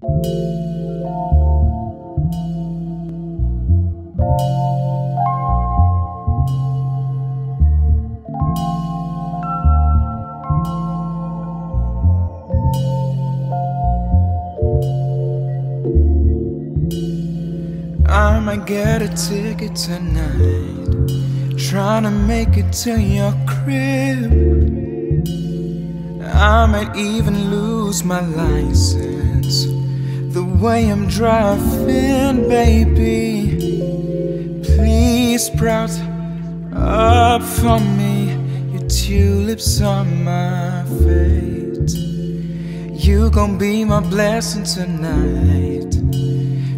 I might get a ticket tonight. Trying to make it to your crib. I might even lose my license. Way I'm driving, baby. Please sprout up for me. Your tulips on my fate. You gon' be my blessing tonight.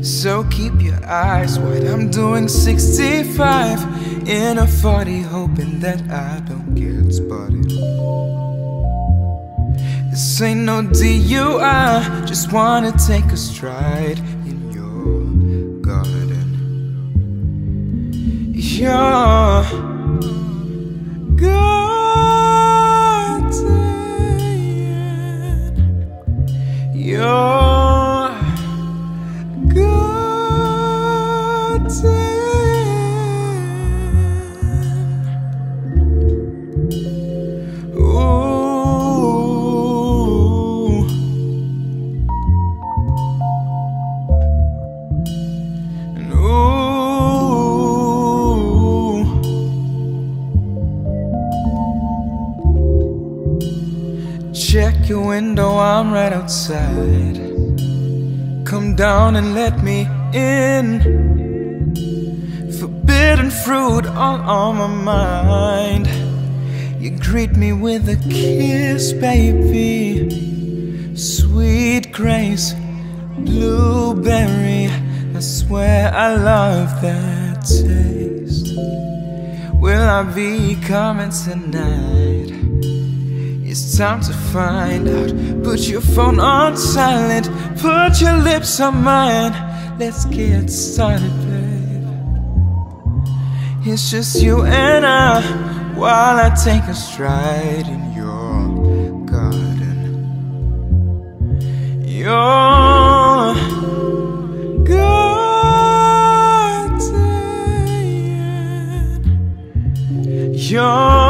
So keep your eyes wide. I'm doing 65 in a 40, hoping that I don't get spotted. This ain't no DUI, just wanna take a stride in your garden. Your Check your window, I'm right outside. Come down and let me in. Forbidden fruit all on my mind. You greet me with a kiss, baby. Sweet grace, blueberry. I swear I love that taste. Will I be coming tonight? It's time to find out. Put your phone on silent. Put your lips on mine. Let's get started, babe. It's just you and I while I take a stride in your garden. Your garden. Your